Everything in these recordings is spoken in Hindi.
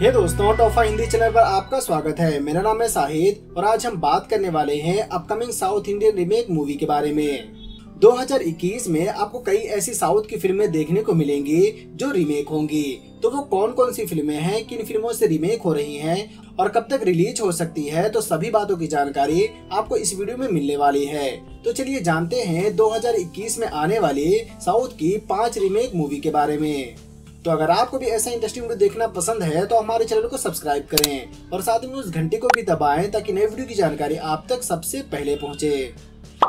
हे दोस्तों टॉफा हिंदी चैनल पर आपका स्वागत है। मेरा नाम है साहिद और आज हम बात करने वाले हैं upcoming South Indian remake movie के बारे में। 2021 में आपको कई ऐसी साउथ की फ़िल्में देखने को मिलेंगी जो रीमेक होंगी। तो वो कौन कौन सी फ़िल्में हैं, किन फ़िल्मों से रीमेक हो रही हैं और कब तक रिलीज़ हो सकती है तो सभी बातों की जानकारी आपको इस वीडियो में मिलने वाली है। तो चलिए जानते हैं 2021 में आने वाली साउथ की पाँच रीमेक मूवी के बारे में। तो अगर आपको भी ऐसा इंटरेस्टिंग वीडियो देखना पसंद है तो हमारे चैनल को सब्सक्राइब करें और साथ में उस घंटे को भी दबाएँ ताकि नए वीडियो की जानकारी आप तक सबसे पहले पहुँचे।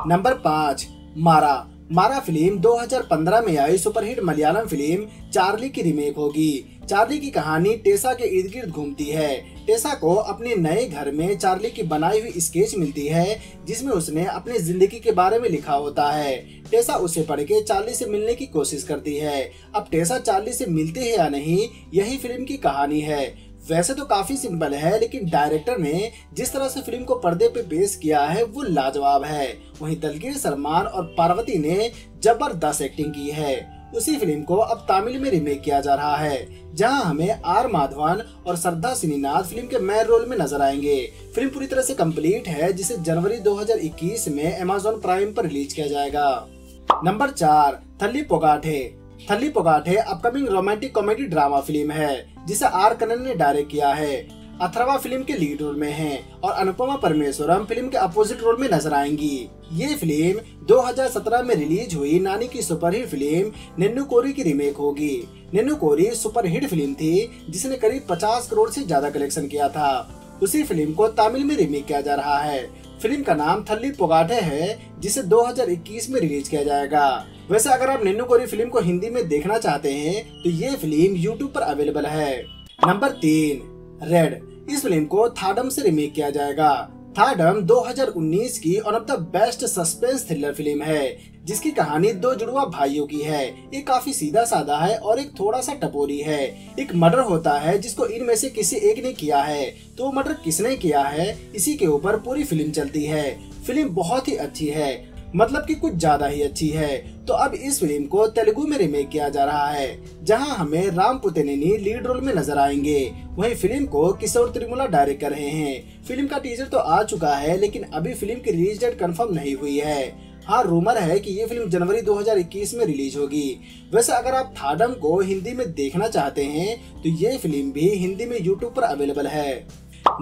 नंबर पाँच, मारा। मारा फ़िल्म 2015 में आई सुपरहिट मलयालम फ़िल्म चार्ली की रिमेक होगी। चार्ली की कहानी टेसा के इर्द गिर्द घूमती है। टेसा को अपने नए घर में चार्ली की बनाई हुई स्केच मिलती है, जिसमें उसने अपनी ज़िंदगी के बारे में लिखा होता है। टेसा उसे पढ़ के चार्ली से मिलने की कोशिश करती है। अब टेसा चार्ली से मिलती है या नहीं, यही फ़िल्म की कहानी है। वैसे तो काफ़ी सिंपल है, लेकिन डायरेक्टर ने जिस तरह से फ़िल्म को पर्दे पे पेश किया है, वो लाजवाब है। वहीं दलगीर सलमान और पार्वती ने ज़बरदस्त एक्टिंग की है। उसी फ़िल्म को अब तमिल में रिमेक किया जा रहा है, जहाँ हमें आर माधवन और श्रद्धा सिनीनाथ फ़िल्म के मैन रोल में नज़र आएँगे। फ़िल्म पूरी तरह से कंप्लीट है, जिसे जनवरी 2021 में अमेजोन प्राइम पर रिलीज़ किया जाएगा। नंबर चार, Thalli Pogathey. Thalli Pogathey upcoming romantic comedy drama film है, जिसे आर कनन ने डायरेक्ट किया है। अथर्वा फ़िल्म के लीड रोल में हैं और अनुपमा परमेश्वरम फ़िल्म के अपोजिट रोल में नज़र आएँगी। ये फ़िल्म 2017 में रिलीज़ हुई नानी की सुपरहिट फ़िल्म नेन्नू कोरी की रीमेक होगी। नेन्नू कोरी सुपरहिट फ़िल्म थी, जिसने करीब 50 करोड़ से ज़्यादा कलेक्शन किया था। उसी फ़िल्म को तमिल में रीमेक किया जा रहा है। फ़िल्म का नाम थल्ली पोगाटे है, जिसे 2021 में रिलीज़ किया जाएगा। वैसे अगर आप निन्नू कोरी फ़िल्म को हिंदी में देखना चाहते हैं तो ये फ़िल्म यूट्यूब पर अवेलेबल है। नंबर तीन रेड इस फ़िल्म को थाडम से रिमेक किया जाएगा। थाडम 2019 की one of the best suspense thriller film है, जिसकी कहानी दो जुड़वा भाइयों की है। ये काफ़ी सीधा साधा है और एक थोड़ा सा टपोरी है। एक मर्डर होता है जिसको इनमें से किसी एक ने किया है। तो मर्डर किसने किया है? इसी के ऊपर पूरी फ़िल्म चलती है। फ़िल्म बहुत ही अच्छी है। मतलब कि कुछ ज़्यादा ही अच्छी है। तो अब इस फ़िल्म को तेलुगु में रिमेक किया जा रहा है, जहाँ हमें राम पुतेनेनी लीड रोल में नज़र आएँगे। वहीं फ़िल्म को किशोर त्रिमुला डायरेक्ट कर रहे हैं। फ़िल्म का टीजर तो आ चुका है, लेकिन अभी फ़िल्म की रिलीज़ डेट कंफर्म नहीं हुई है। हाँ रूमर है कि ये फ़िल्म जनवरी 2021 में रिलीज़ होगी। वैसे अगर आप थाडम को हिंदी में देखना चाहते हैं तो ये फ़िल्म भी हिंदी में यूट्यूब पर अवेलेबल है।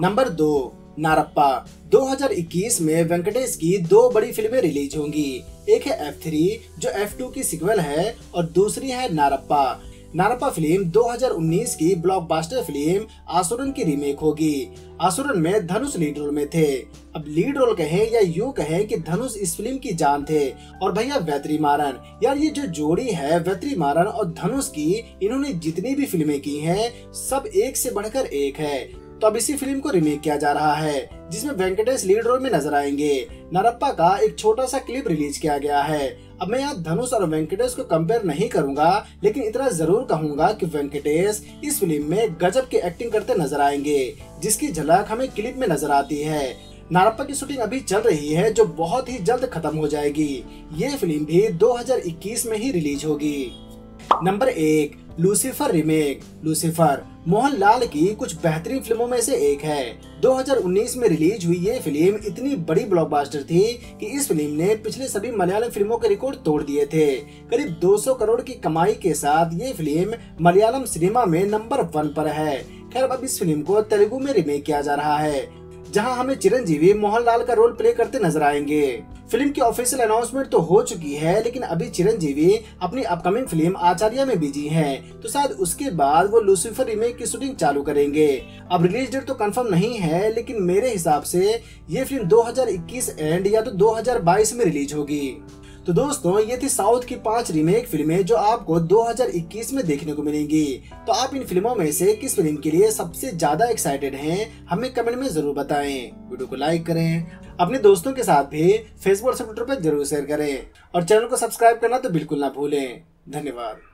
नंबर दो नारप्पा 2021 में वेंकटेश की दो बड़ी फ़िल्में रिलीज़ होंगी। एक है F3 जो F2 की सिक्वल है, और दूसरी है नारप्पा। नारप्पा फ़िल्म 2019 की ब्लॉकबस्टर फ़िल्म आसुरन की रीमेक होगी। आसुरन में धनुष लीड रोल में थे। अब लीड रोल कहें या यूँ कहें कि धनुष इस फ़िल्म की जान थे, और भैया वैत्री मारन। यार ये जो जोड़ी है, वैत्री मारन और धनुष की, इन्होंने जितनी भी फ़िल्में की हैं, सब एक से बढ़कर एक है। तो अब इसी फ़िल्म को रिमेक किया जा रहा है, जिसमें वेंकटेश लीड रोल में नज़र आएँगे। नरप्पा का एक छोटा सा क्लिप रिलीज़ किया गया है। अब मैं यहाँ धनुष और वेंकटेश को कंपेयर नहीं करूँगा, लेकिन इतना ज़रूर कहूँगा कि वेंकटेश इस फ़िल्म में गजब की एक्टिंग करते नज़र आएँगे, जिसकी झलक हमें क्लिप में नज़र आती है। नारप्पा की शूटिंग अभी चल रही है, जो बहुत ही जल्द खत्म हो जाएगी। ये फ़िल्म भी 2021 में ही रिलीज़ होगी। नंबर एक लूसीफर रिमेक लूसीफर मोहनलाल की कुछ बेहतरीन फ़िल्मों में से एक है। 2019 में रिलीज़ हुई ये फ़िल्म इतनी बड़ी ब्लॉकबस्टर थी कि इस फ़िल्म ने पिछले सभी मलयालम फ़िल्मों के रिकॉर्ड तोड़ दिए थे। करीब 200 करोड़ की कमाई के साथ ये फ़िल्म मलयालम सिनेमा में नंबर वन पर है। खैर, अब इस फ़िल्म को तेलुगु में रिमेक किया जा रहा है। जहाँ हमें चिरंजीवी मोहनलाल का रोल प्ले करते नज़र आएँगे। फ़िल्म की ऑफिशियल अनाउंसमेंट तो हो चुकी है, लेकिन अभी चिरंजीवी अपनी अपकमिंग फ़िल्म आचार्य में बिज़ी हैं। तो शायद उसके बाद वो लूसीफर रीमेक की शूटिंग चालू करेंगे। अब रिलीज़ डेट तो कंफर्म नहीं है, लेकिन मेरे हिसाब से ये फ़िल्म 2021 एंड या तो 2022 में रिलीज़ होगी। तो दोस्तों, ये थी साउथ की पाँच रीमेक फ़िल्में जो आपको 2021 में देखने को मिलेंगी। तो आप इन फ़िल्मों में से किस फ़िल्म के लिए सबसे ज़्यादा एक्साइटेड हैं, हमें कमेंट में ज़रूर बताएँ। वीडियो को लाइक करें, अपने दोस्तों के साथ भी फेसबुक और ट्विटर पर ज़रूर शेयर करें। और चैनल को सब्सक्राइब करना तो बिल्कुल ना भूलें। धन्यवाद।